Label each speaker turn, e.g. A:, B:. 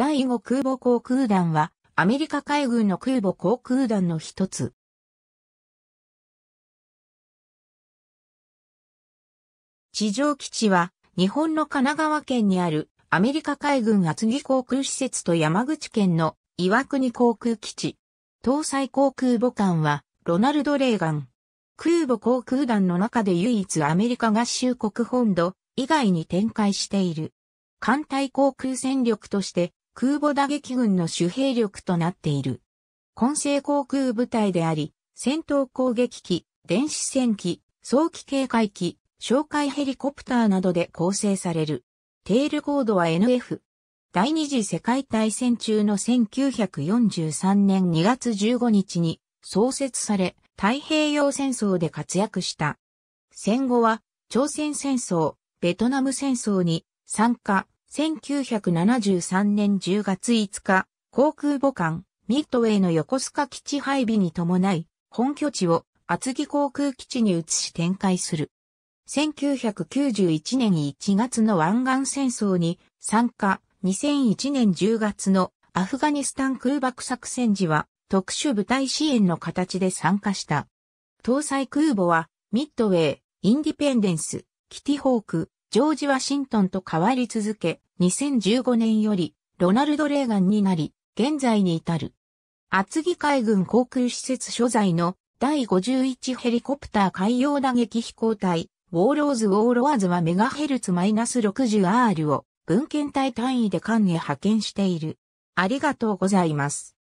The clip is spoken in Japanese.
A: 第5空母航空団はアメリカ海軍の空母航空団の一つ。地上基地は日本の神奈川県にあるアメリカ海軍厚木航空施設と山口県の岩国航空基地。搭載航空母艦はロナルド・レーガン。空母航空団の中で唯一アメリカ合衆国本土以外に展開している。艦隊航空戦力として空母打撃群の主兵力となっている。混成航空部隊であり、戦闘攻撃機、電子戦機、早期警戒機、哨戒ヘリコプターなどで構成される。テールコードは NF。第二次世界大戦中の1943年2月15日に創設され、太平洋戦争で活躍した。戦後は、朝鮮戦争、ベトナム戦争に参加、1973年10月5日、航空母艦、ミッドウェイの横須賀基地配備に伴い、本拠地を厚木航空基地に移し展開する。1991年1月の湾岸戦争に参加、2001年10月のアフガニスタン空爆作戦時は特殊部隊支援の形で参加した。搭載空母はミッドウェイ、インディペンデンス、キティホーク、ジョージ・ワシントンと変わり続け、2015年よりロナルド・レーガンになり、現在に至る。厚木海軍航空施設所在の第51ヘリコプター海洋打撃飛行隊、ウォーローズ・ウォーロワーズはメガヘルツ -60R を文献体単位で艦へ派遣している。ありがとうございます。